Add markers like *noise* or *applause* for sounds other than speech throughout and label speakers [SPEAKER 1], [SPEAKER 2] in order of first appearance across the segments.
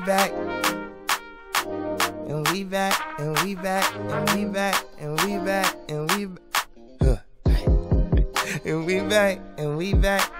[SPEAKER 1] back. And we back, and we back, and we back, and we back, and we *laughs* back. And we back, and we back.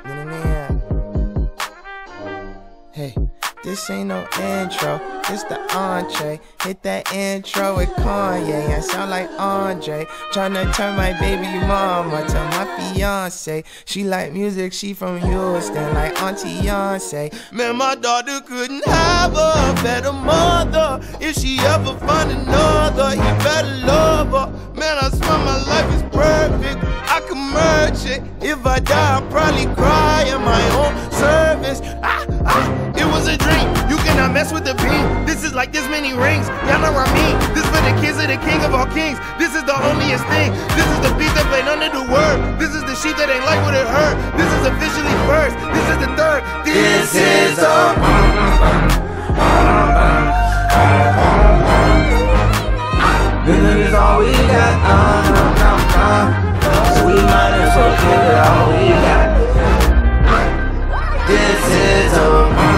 [SPEAKER 1] Hey. This ain't no intro, this the entree. Hit that intro with Kanye. I sound like Andre. Tryna turn my baby mama to my fiance. She like music, she from Houston, like Auntie Beyonce. Man, my daughter couldn't have a better mother. If she ever find another, you better love her. Man, I swear my life is perfect. I can merge it. If I die, I'll probably cry in my own service. Ah, ah a dream. You cannot mess with the beam. This is like this many rings. Y'all know what I mean. This for the kids of the king of all kings. This is the onlyest thing. This is the beat that played under the word. This is the sheep that ain't like what it heard. This is officially first. This is the third. This, this is a.
[SPEAKER 2] Villain is all we got. So we might as well give it all we got. This is a.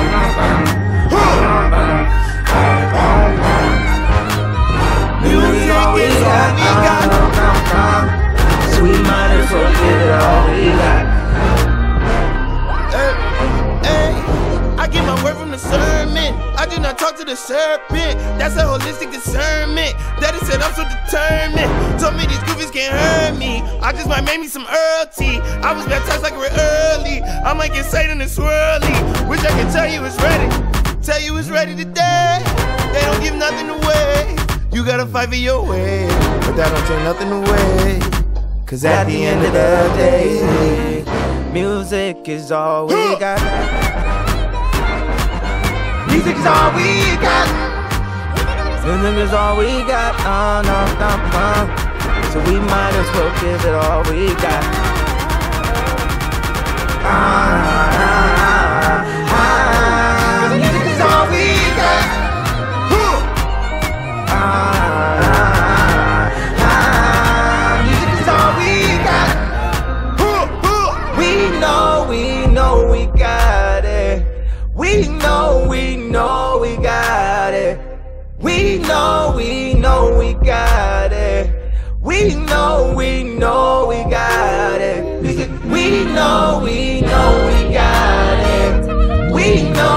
[SPEAKER 1] the serpent. That's a holistic discernment. Daddy said I'm so determined. Told me these goofies can't hurt me. I just might make me some Earl tea. I was baptized like we're early. I might get Satan and swirly. Wish I could tell you it's ready. Tell you it's ready today. They don't give nothing away. You gotta fight for your way. But that don't take nothing away. Cause at, at the, the end, end of the day, music is all we got.
[SPEAKER 2] Music is all we got.
[SPEAKER 1] Music is all we got. Oh, no, no, no. So we might as well give it all we got. Ah,
[SPEAKER 2] We know, we know we got it. We know, we know we got it. We know, we know we got it. We know, we know we got it. We know.